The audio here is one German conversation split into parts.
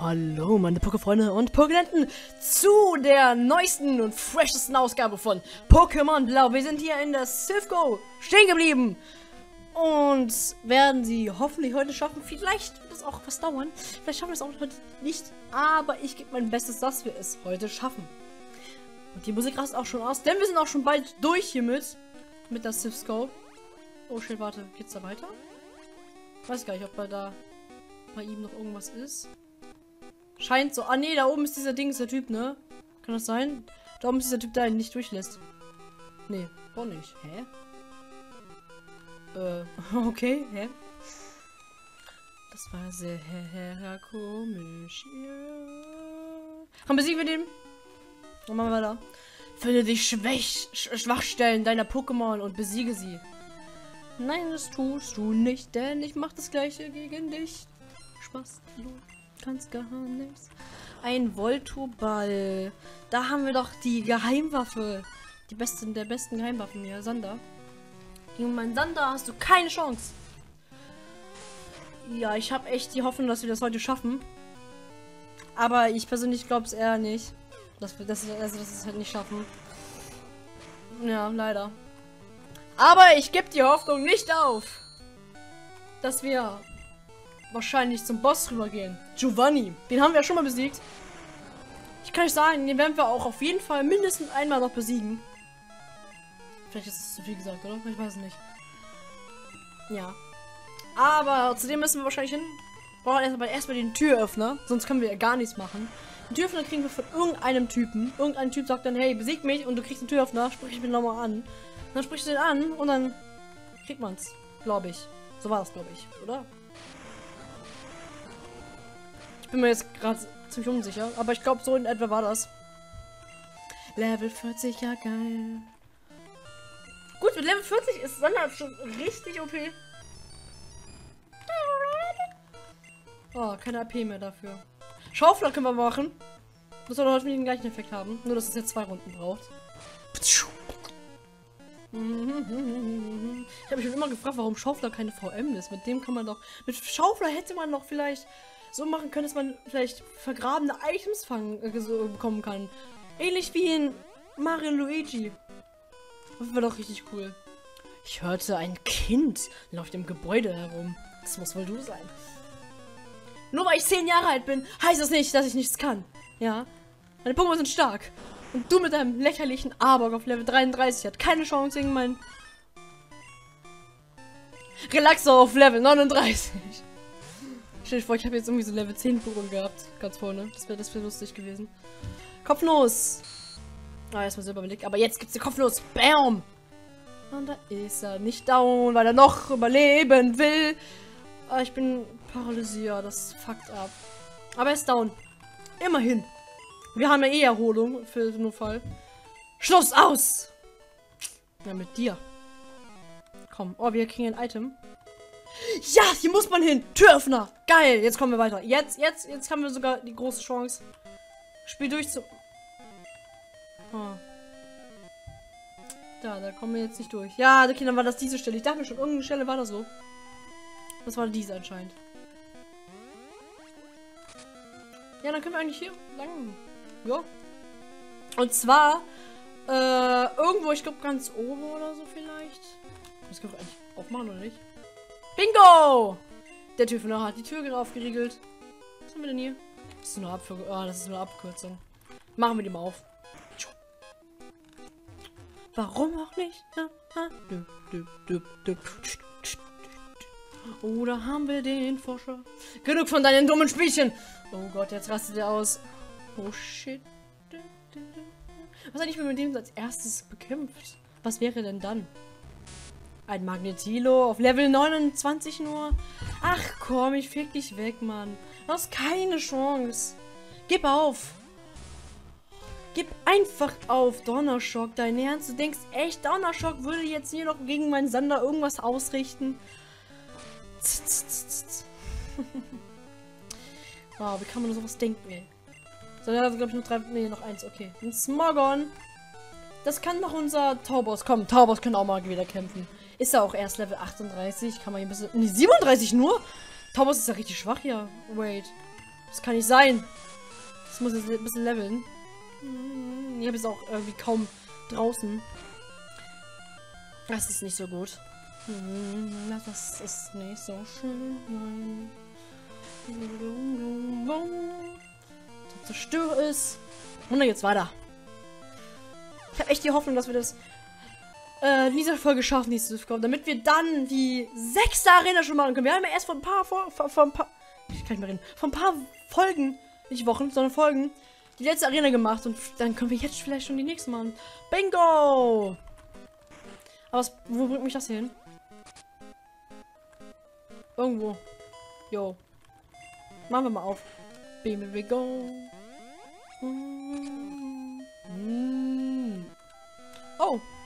Hallo meine Pokéfreunde und Pokénenten zu der neuesten und freshesten Ausgabe von Pokémon Blau. Wir sind hier in der Silphgo stehen geblieben und werden sie hoffentlich heute schaffen. Vielleicht wird es auch was dauern. Vielleicht schaffen wir es auch heute nicht, aber ich gebe mein Bestes, dass wir es heute schaffen. Und die Musik rast auch schon aus, denn wir sind auch schon bald durch hiermit mit der Silphgo. Oh shit, warte, geht's da weiter? Weiß gar nicht, ob bei da bei ihm noch irgendwas ist. Scheint so. Ah, nee, da oben ist dieser Ding, ist der Typ, ne? Kann das sein? Da oben ist dieser Typ, der ihn nicht durchlässt. Nee, auch nicht. Hä? Äh, okay, hä? Das war sehr komisch. Ja. Haben besiegen wir den? Dann machen wir weiter. Finde die Schwäch Schwachstellen deiner Pokémon und besiege sie. Nein, das tust du nicht, denn ich mach das gleiche gegen dich. Spaß, los gar nichts. Ein Voltoball. Da haben wir doch die Geheimwaffe. Die besten der besten Geheimwaffen hier. Sander. Gegen meinen Sander hast du keine Chance. Ja, ich habe echt die Hoffnung, dass wir das heute schaffen. Aber ich persönlich glaube es eher nicht. Dass wir das, also, dass es halt nicht schaffen. Ja, leider. Aber ich gebe die Hoffnung nicht auf. Dass wir wahrscheinlich zum Boss rübergehen. Giovanni. Den haben wir ja schon mal besiegt. Ich kann nicht sagen, den werden wir auch auf jeden Fall mindestens einmal noch besiegen. Vielleicht ist es zu viel gesagt, oder? Ich weiß es nicht. Ja. Aber zudem müssen wir wahrscheinlich hin. Wir brauchen erstmal, erstmal den Türöffner. Sonst können wir ja gar nichts machen. Den Türöffner kriegen wir von irgendeinem Typen. Irgendein Typ sagt dann, hey, besieg mich und du kriegst den Türöffner. Sprich mich nochmal an. Und dann sprichst du den an und dann kriegt man's. Glaube ich. So war das, glaube ich, oder? Bin mir jetzt gerade ziemlich unsicher. Aber ich glaube, so in etwa war das. Level 40, ja geil. Gut, mit Level 40 ist Sander schon richtig OP. Oh, keine AP mehr dafür. Schaufler können wir machen. Das soll heute den gleichen Effekt haben. Nur, dass es jetzt zwei Runden braucht. Ich habe mich immer gefragt, warum Schaufler keine VM ist. Mit dem kann man doch... Mit Schaufler hätte man doch vielleicht so machen können, dass man vielleicht vergrabene Items fangen, äh, so bekommen kann. Ähnlich wie in Mario Luigi. Das wäre doch richtig cool. Ich hörte ein Kind läuft im Gebäude herum. Das muss wohl du sein. Nur weil ich zehn Jahre alt bin, heißt das nicht, dass ich nichts kann. Ja. Meine Pokémon sind stark. Und du mit deinem lächerlichen Arbok auf Level 33 hat keine Chance gegen meinen Relaxer auf Level 39. Stell dir vor, ich habe jetzt irgendwie so Level 10 Pokémon gehabt. Ganz vorne. Das wäre das wär lustig gewesen. Kopfnuss. Ah, erstmal selber belegt. Aber jetzt gibt's die Kopfnuss. Bam! Und da ist er nicht down, weil er noch überleben will. Ah, ich bin paralysiert. Das fuckt ab. Aber er ist down. Immerhin. Wir haben ja eh Erholung für den Fall. Schluss aus! Ja, mit dir. Komm. Oh, wir kriegen ein Item. Ja, hier muss man hin. Türöffner. Geil. Jetzt kommen wir weiter. Jetzt, jetzt, jetzt haben wir sogar die große Chance. Spiel durch zu... Oh. Da, da kommen wir jetzt nicht durch. Ja, okay, dann war das diese Stelle. Ich dachte mir schon, irgendeine Stelle war das so. Das war diese anscheinend. Ja, dann können wir eigentlich hier lang. Ja. Und zwar, äh, irgendwo, ich glaube ganz oben oder so vielleicht. Das können wir eigentlich aufmachen, oder nicht? Bingo! Der Türöffner hat die Tür aufgeriegelt. Was haben wir denn hier? Das ist nur Abkür oh, das ist nur Abkürzung. Machen wir die mal auf. Warum auch nicht? Oder haben wir den Forscher? Genug von deinen dummen Spielchen! Oh Gott, jetzt rastet er aus. Oh shit. Was hat ich mit dem als erstes bekämpft? Was wäre denn dann? Ein Magnetilo auf Level 29 nur. Ach komm, ich fick dich weg, Mann. Du hast keine Chance. Gib auf. Gib einfach auf, Donnerschock. Dein Ernst? Du denkst echt, Donnerschock würde jetzt hier noch gegen meinen Sander irgendwas ausrichten? wow, wie kann man sowas denken, ey? So, der hat, glaube ich, nur drei. Nee, noch eins, okay. Ein Smogon. Das kann doch unser Taubos. Komm, Taubos können auch mal wieder kämpfen. Ist er auch erst Level 38. Kann man hier ein bisschen... Nee, 37 nur? Thomas ist ja richtig schwach hier. Wait. Das kann nicht sein. Das muss jetzt ein bisschen leveln. Ich habe es auch irgendwie kaum draußen. Das ist nicht so gut. Das ist nicht so schön. Der Zerstörer ist. Und dann geht's weiter. Ich habe echt die Hoffnung, dass wir das äh, in dieser Folge schaffen, die Swift damit wir dann die sechste Arena schon machen können. Wir haben ja erst vor ein paar, vor, vor, vor ein paar, ich kann nicht mehr reden, vor ein paar Folgen, nicht Wochen, sondern Folgen, die letzte Arena gemacht und dann können wir jetzt vielleicht schon die nächste machen. Bingo! Aber was, wo bringt mich das hin? Irgendwo. Jo. Machen wir mal auf. We go. Mm.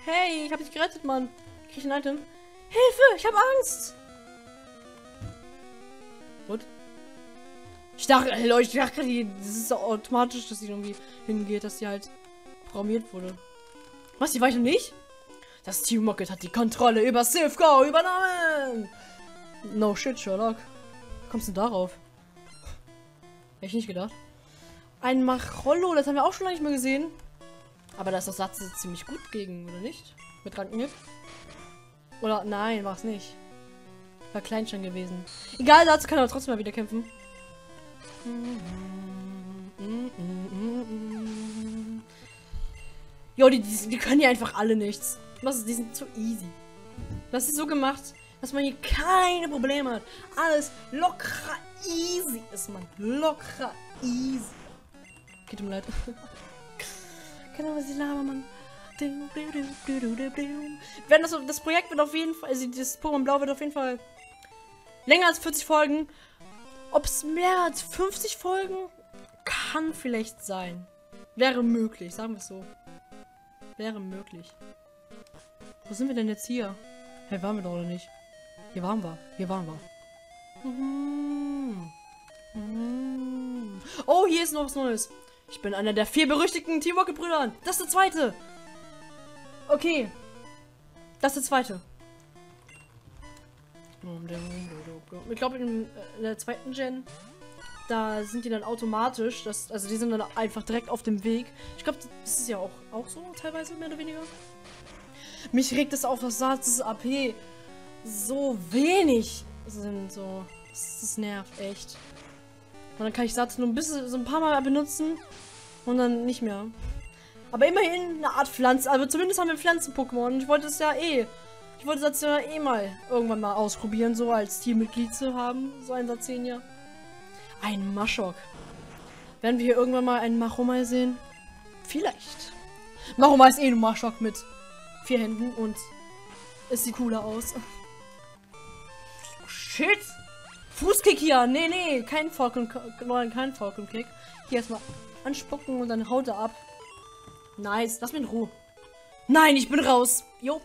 Hey, ich habe dich gerettet, Mann. Krieg ich ein Item? Hilfe, ich habe Angst. Gut. Ich dachte, äh, Leute, ich dachte, das ist automatisch, dass sie irgendwie hingeht, dass sie halt programmiert wurde. Was, die weichen nicht? Das Team Rocket hat die Kontrolle über Silphco übernommen. No shit, Sherlock. Kommst du darauf? Hätte ich nicht gedacht. Ein Machrollo, das haben wir auch schon lange nicht mehr gesehen. Aber da ist das Satz ziemlich gut gegen, oder nicht? Mit Rankenhip? Oder nein, war es nicht. War Kleinstein gewesen. Egal, dazu kann er trotzdem mal wieder kämpfen. Jo, die, die, die können ja einfach alle nichts. Was ist, die sind zu easy. Das ist so gemacht, dass man hier keine Probleme hat. Alles locker easy ist man. Locker easy. Geht um leid. Ahnung, was ich laber, Mann. Wenn das, das Projekt wird auf jeden Fall, also das Pokémon Blau wird auf jeden Fall länger als 40 Folgen. Ob es mehr als 50 Folgen kann vielleicht sein. Wäre möglich, sagen wir es so. Wäre möglich. Wo sind wir denn jetzt hier? Hey, waren wir doch oder nicht? Hier waren wir. Hier waren wir. Mhm. Mhm. Oh, hier ist noch was Neues. Ich bin einer der vier berüchtigten Team Rocket Brüdern. Das ist der zweite. Okay. Das ist der zweite. Ich glaube, in, äh, der zweiten Gen, da sind die dann automatisch, das, also die sind dann einfach direkt auf dem Weg. Ich glaube, das ist ja auch, auch so teilweise, mehr oder weniger. Mich regt es auf, dass Satzes AP so wenig sind, so. Das, das nervt echt. Und dann kann ich Satz nur ein bisschen, so ein paar Mal benutzen und dann nicht mehr. Aber immerhin eine Art Pflanze, aber zumindest haben wir Pflanzen-Pokémon. Ich wollte es ja eh. Ich wollte Satz ja eh mal irgendwann mal ausprobieren, so als Teammitglied zu haben. So ein Satzenia. Ein Maschok. Werden wir hier irgendwann mal einen Machomai sehen? Vielleicht. Machomai ist eh ein Maschok mit vier Händen und es sieht cooler aus. Shit! Fußkick hier! Nee, nee, kein Falcon, nein, kein Falcon Kick. Hier erstmal anspucken und dann haut er ab. Nice, lass mich in Ruhe. Nein, ich bin raus. Jo.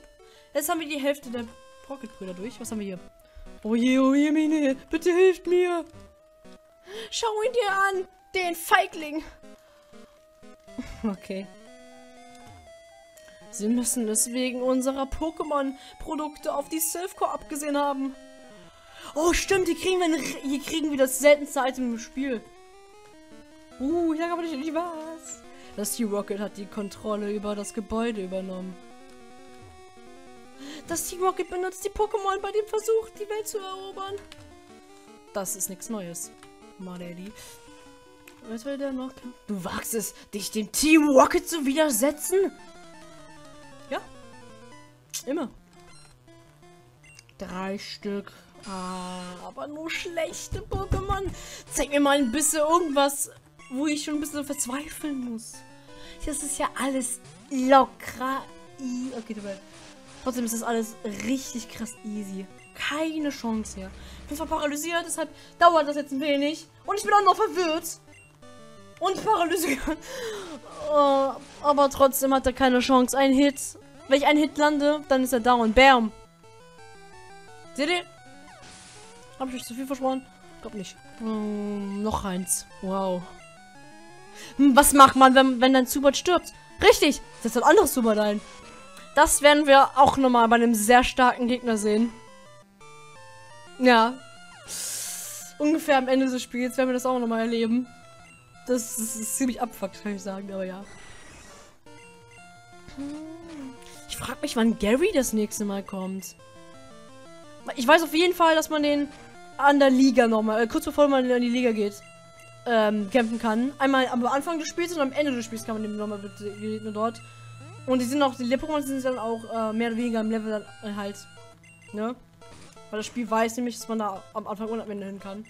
Jetzt haben wir die Hälfte der Pocket-Brüder durch. Was haben wir hier? Oh je, oh je, Mine. Bitte hilft mir. Schau ihn dir an. Den Feigling. Okay. Sie müssen es wegen unserer Pokémon-Produkte auf die Silphcore abgesehen haben. Oh, stimmt, hier kriegen wir, ein, hier kriegen wir das seltenste Item im Spiel. Uh, ich sag aber nicht was. Das T-Rocket hat die Kontrolle über das Gebäude übernommen. Das T-Rocket benutzt die Pokémon bei dem Versuch, die Welt zu erobern. Das ist nichts Neues. Malady. Was will der noch? Du wagst es, dich dem Team Rocket zu widersetzen? Ja. Immer. Drei Stück. Ah, aber nur schlechte Pokémon. Zeig mir mal ein bisschen irgendwas, wo ich schon ein bisschen verzweifeln muss. Das ist ja alles locker. Okay, du Trotzdem ist das alles richtig krass easy. Keine Chance hier. Ich bin zwar paralysiert, deshalb dauert das jetzt ein wenig. Und ich bin auch noch verwirrt. Und paralysiert. Oh, aber trotzdem hat er keine Chance. Ein Hit. Wenn ich einen Hit lande, dann ist er down. Bam. Seht ihr? Hab ich euch zu viel versprochen? Glaub nicht. Hm, noch eins. Wow. Hm, Was macht man, wenn, wenn dein Zubat stirbt? Richtig, setzt ein anderes Zubat ein. Das werden wir auch nochmal bei einem sehr starken Gegner sehen. Ja. ungefähr am Ende des Spiels werden wir das auch nochmal erleben. Das, das ist ziemlich abfuckt, kann ich sagen, aber ja. Ich frage mich, wann Gary das nächste Mal kommt. Ich weiß auf jeden Fall, dass man den an der Liga nochmal, äh, kurz bevor man in die Liga geht, ähm, kämpfen kann. Einmal am Anfang des Spiels und am Ende des Spiels kann man den nochmal begegnen dort. Und die sind auch, die Pokémon sind dann auch äh, mehr oder weniger im Level dann halt, ne? Weil das Spiel weiß nämlich, dass man da am Anfang und am Ende hin kann.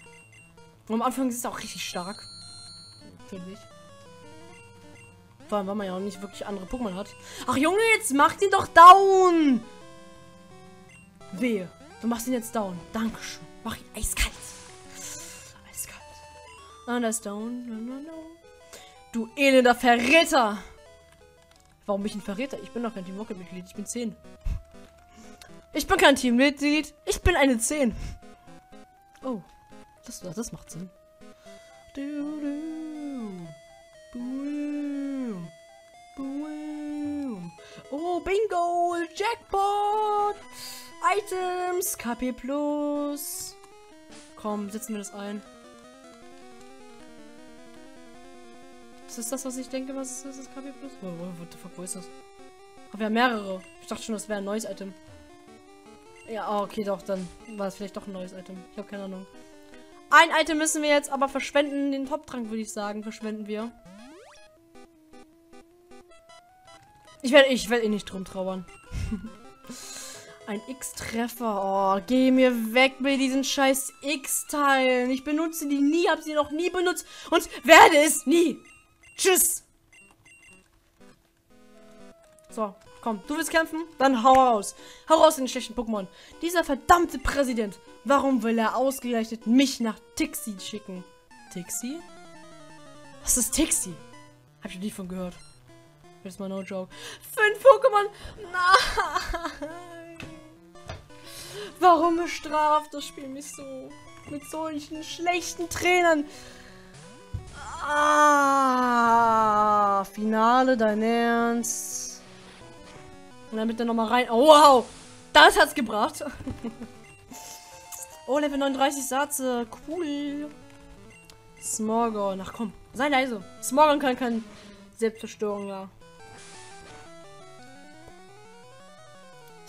Und am Anfang ist es auch richtig stark. Finde ich. Vor allem, weil man ja auch nicht wirklich andere Pokémon hat. Ach Junge, jetzt mach ihn doch down! Wehe. Du machst ihn jetzt down. Dankeschön. Mach ihn eiskalt. Eiskalt. Down. No, no, no. Du elender Verräter! Warum bin ich ein Verräter? Ich bin doch kein Team Rocket Mitglied. Ich bin 10. Ich bin kein Teammitglied. Ich bin eine 10. Oh. Das, das macht Sinn. Du, du. Boom. Boom. Oh, Bingo! Jackpot! Items, KP Plus. Komm, setzen wir das ein. Ist das das, was ich denke, was ist das KP Plus? Oh, what the fuck, wo ist das? Ach, wir haben mehrere. Ich dachte schon, das wäre ein neues Item. Ja, ah, okay, doch, dann war es vielleicht doch ein neues Item. Ich habe keine Ahnung. Ein Item müssen wir jetzt aber verschwenden. Den Top-Trank, würde ich sagen, verschwenden wir. Ich werde ich werd eh nicht drum trauern. Ein X-Treffer. Oh, geh mir weg mit diesen scheiß X-Teilen. Ich benutze die nie, habe sie noch nie benutzt und werde es nie. Tschüss. So, komm, du willst kämpfen? Dann hau raus. Hau raus in den schlechten Pokémon. Dieser verdammte Präsident. Warum will er ausgerechnet mich nach Tixi schicken? Tixi? Was ist Tixi? Hab ich noch nie von gehört. Ist mal no joke. Fünf Pokémon. Nein. Warum bestraft das Spiel mich so? Mit solchen schlechten Trainern. Ah, Finale, dein Ernst. Und dann bitte nochmal rein. Oh, wow. Das hat's gebracht. oh, Level 39 Satze. Cool. Smorgon. Ach komm, sei leise. Smorgon kann kein Selbstzerstörung, ja.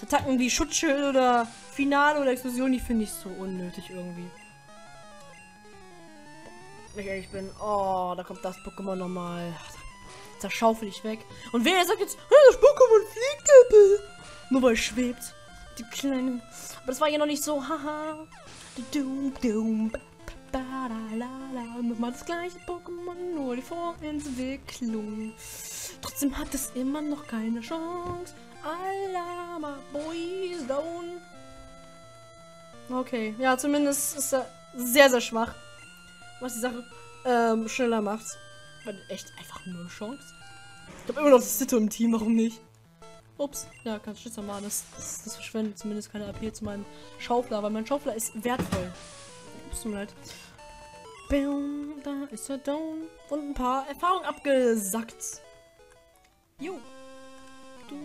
Attacken wie Schutzschild oder Finale oder Explosion, die finde ich so unnötig irgendwie. Ich ehrlich bin. Oh, da kommt das Pokémon nochmal. Da schaufel ich weg. Und wer sagt jetzt, hey, das Pokémon fliegt, Nur weil es schwebt. Die kleine. Aber das war ja noch nicht so, haha. Nochmal das gleiche Pokémon, nur die Vorentwicklung. Trotzdem hat es immer noch keine Chance. Alama Boys down. Okay, ja, zumindest ist er sehr, sehr schwach. Was die Sache ähm, schneller macht. Weil echt einfach nur Chance. Ich habe immer noch das Sitte im Team, warum nicht? Ups, ja, kein Schlitzer machen. Das, das, das, verschwendet zumindest keine AP zu meinem Schaufler, weil mein Schaufler ist wertvoll. Ups, tut mir leid. Boom, da ist er down. Und ein paar Erfahrungen abgesackt. Jo. Du,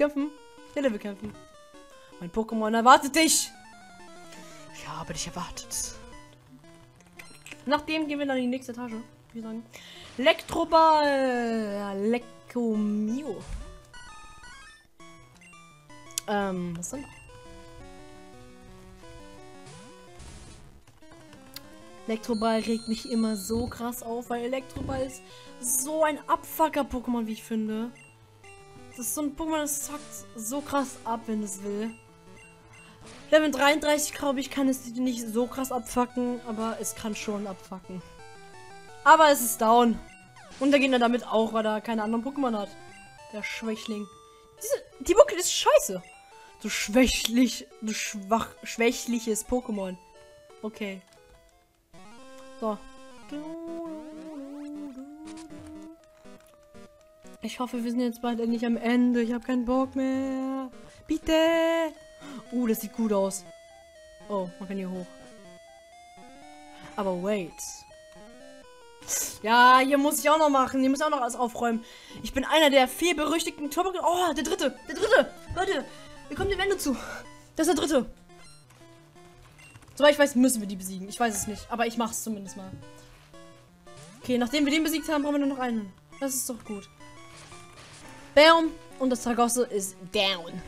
kämpfen. Der will kämpfen. Mein Pokémon erwartet dich. Ich habe dich erwartet. Nachdem gehen wir dann in die nächste Etage. Wie sagen. Elektroball. Leckomio. Ähm, was denn? Elektroball regt mich immer so krass auf, weil Elektroball ist so ein Abfucker-Pokémon, wie ich finde. Das ist so ein Pokémon, das zackt so krass ab, wenn es will. Level 33, glaube ich, kann es nicht so krass abfacken, aber es kann schon abfacken. Aber es ist down. Und der Gegner damit auch, weil er keine anderen Pokémon hat. Der Schwächling. Diese, die Mucke ist scheiße. Du schwächlich, du schwach, schwächliches Pokémon. Okay. So. Ich hoffe, wir sind jetzt bald endlich am Ende. Ich habe keinen Bock mehr. Bitte. Uh, das sieht gut aus. Oh, man kann hier hoch. Aber wait. Ja, hier muss ich auch noch machen. Hier muss ich auch noch alles aufräumen. Ich bin einer der vier berüchtigten Turbo... Oh, der dritte. Der dritte. Leute, wir kommen dem Ende zu. Das ist der dritte. Soweit ich weiß, müssen wir die besiegen. Ich weiß es nicht. Aber ich mache es zumindest mal. Okay, nachdem wir den besiegt haben, brauchen wir nur noch einen. Das ist doch gut. Bam. Und das Tragosse ist down.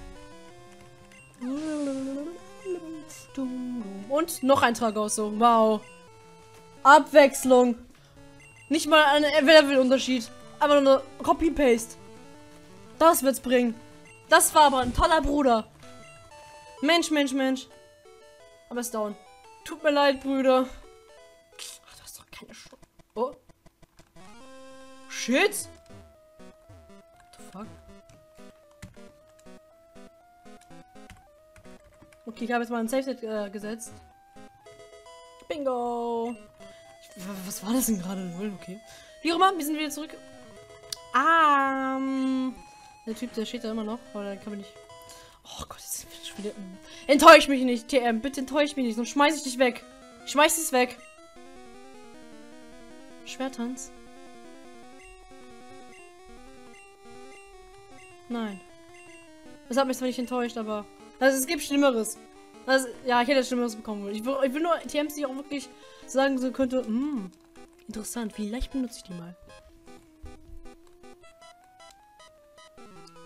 Und noch ein Tragosso. Wow. Abwechslung. Nicht mal ein Level-Unterschied. Aber nur Copy-Paste. Das wird's bringen. Das war aber ein toller Bruder. Mensch, Mensch, Mensch. Aber ist down. Tut mir leid, Brüder. Ach, du hast doch keine Chance. Oh. Shit. Fuck? Okay, ich habe jetzt mal ein Safe-Set äh, gesetzt. Bingo. Ich, was war das denn gerade? Okay. Wie auch wir sind wieder zurück. Ah, ähm, der Typ, der steht da immer noch, aber da kann man nicht. Oh Gott, jetzt sind wir schon wieder. Enttäusch mich nicht, TM. Bitte enttäusch mich nicht, sonst schmeiß ich dich weg. Schmeiß es weg. Schwertanz. Nein. Das hat mich zwar nicht enttäuscht, aber. Also es gibt Schlimmeres. Also, ja, ich hätte Schlimmeres bekommen. Ich will, ich will nur die auch wirklich sagen so könnte, hm, interessant, vielleicht benutze ich die mal.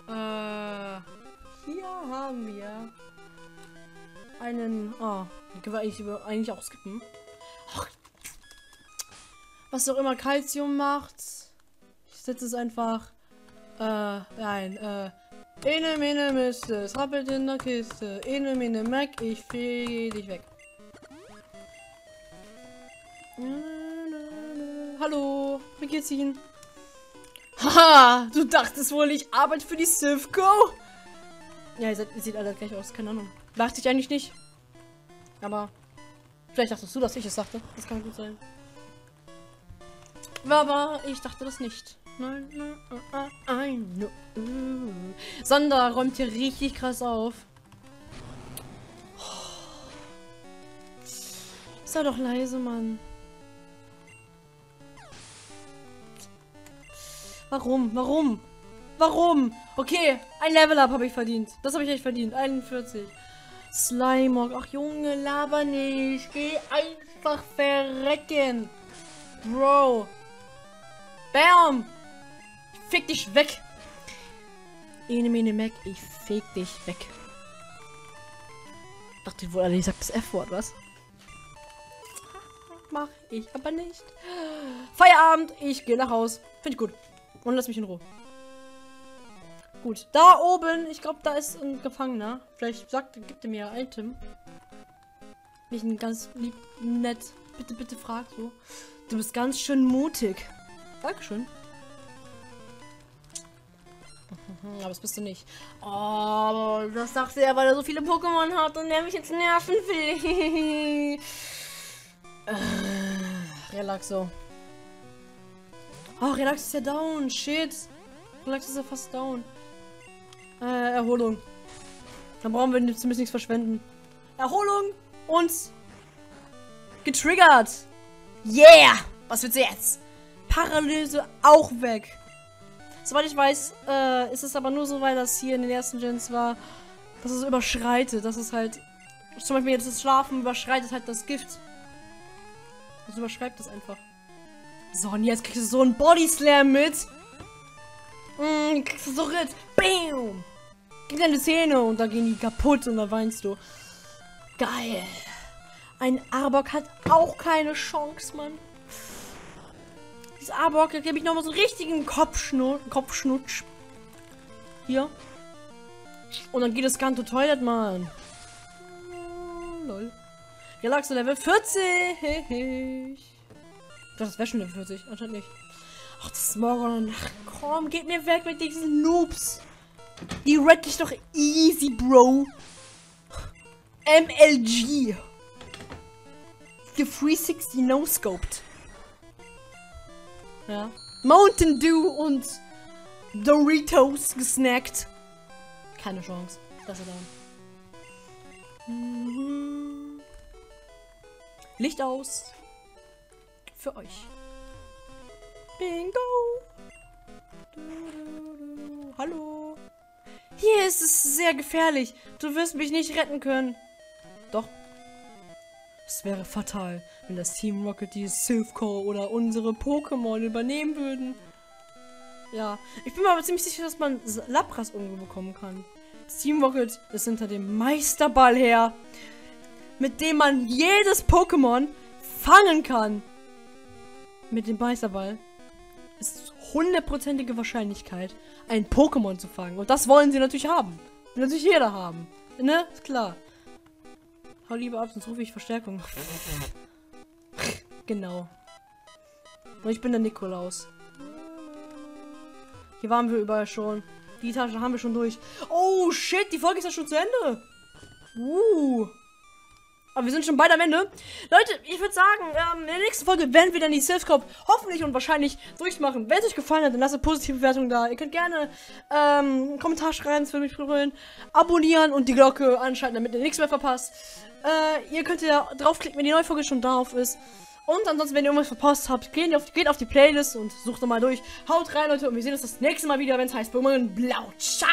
Äh, hier haben wir einen, oh, den können wir eigentlich, eigentlich auch skippen. Ach, was auch immer Calcium macht. Ich setze es einfach, äh, nein, äh, Ene, mene, Miste. Es rappelt in der Kiste. Ene, mene, Mac. Ich fege dich weg. Hallo. Wie geht's Ihnen? Haha, du dachtest wohl, ich arbeite für die Sivco? Ja, ihr, seid, ihr seht alle gleich aus. Keine Ahnung. Dachte ich eigentlich nicht. Aber vielleicht dachtest du, dass ich es sagte. Das kann gut sein. Aber ich dachte das nicht. Sander räumt hier richtig krass auf. Sei doch leise, Mann. Warum? Warum? Warum? Okay, ein Level-Up habe ich verdient. Das habe ich echt verdient. 41. Slimog. Ach, Junge, laber nicht. Geh einfach verrecken. Bro. Bam. Fick dich weg. Ene, mene, Mac, ich fick dich weg. Dachte wohl, ich sagt das F-Wort, was? Mach ich aber nicht. Feierabend, ich gehe nach Haus. Finde ich gut. Und lass mich in Ruhe. Gut, da oben, ich glaube, da ist ein Gefangener. Vielleicht sagt, gibt er mir ein Item. Mich ein ganz lieb, nett, bitte, bitte fragt so. Du bist ganz schön mutig. Dankeschön. Mhm, aber das bist du nicht. Oh, das sagt er, weil er so viele Pokémon hat und der mich jetzt nerven will. äh, Relaxo. Oh, Relax ist ja down. Shit. Relax ist ja fast down. Äh, Erholung. Dann brauchen wir zumindest nichts verschwenden. Erholung und getriggert. Yeah! Was wird's jetzt? Paralyse auch weg. Soweit ich weiß, äh, ist es aber nur so, weil das hier in den ersten Gens war, dass es überschreitet. Das ist halt. Zum Beispiel jetzt das Schlafen überschreitet halt das Gift. Das überschreibt es einfach. So, und jetzt kriegst du so einen Body Slam mit. Mm, kriegst du so Ritt. Bam! Gib deine Zähne und dann gehen die kaputt und dann weinst du. Geil. Ein Arbok hat auch keine Chance, Mann. Das Arbok, da gebe ich nochmal so einen richtigen Kopfschnutsch. Kopfschnutsch. Hier. Und dann geht das Ganze Toilet, Mann. Lol. Relaxo Level 40. Das wäre schon Level 40, anscheinend nicht. Ach, das ist morgen. Ach, komm, geht mir weg mit diesen Noobs. Die wreck ich doch easy, Bro. MLG. Für 360 no-scoped. Ja. Mountain Dew und Doritos gesnackt. Keine Chance. Das ist da. Mhm. Licht aus. Für euch. Bingo. Du, du, du. Hallo. Hier ist es sehr gefährlich. Du wirst mich nicht retten können. Doch. Es wäre fatal, wenn das Team Rocket die Silphcore oder unsere Pokémon übernehmen würden. Ja, ich bin mir aber ziemlich sicher, dass man Lapras irgendwo bekommen kann. Team Rocket ist hinter dem Meisterball her, mit dem man jedes Pokémon fangen kann. Mit dem Meisterball ist hundertprozentige Wahrscheinlichkeit, ein Pokémon zu fangen. Und das wollen sie natürlich haben. Will natürlich jeder haben. Ne? Ist klar. Hau lieber ab, sonst rufe ich Verstärkung. genau. Und ich bin der Nikolaus. Hier waren wir überall schon. Die Tasche haben wir schon durch. Oh shit, die Folge ist ja schon zu Ende. Uh. Aber wir sind schon bald am Ende. Leute, ich würde sagen, ähm, in der nächsten Folge werden wir dann die Silphscope hoffentlich und wahrscheinlich durchmachen. Wenn es euch gefallen hat, dann lasst eine positive Bewertung da. Ihr könnt gerne ähm, einen Kommentar schreiben, es würde mich freuen. Abonnieren und die Glocke anschalten, damit ihr nichts mehr verpasst. Äh, ihr könnt ja draufklicken, wenn die neue Folge schon drauf ist. Und ansonsten, wenn ihr irgendwas verpasst habt, geht auf, geht auf die Playlist und sucht nochmal durch. Haut rein, Leute, und wir sehen uns das nächste Mal wieder, wenn es heißt Pokémon Blau. Ciao!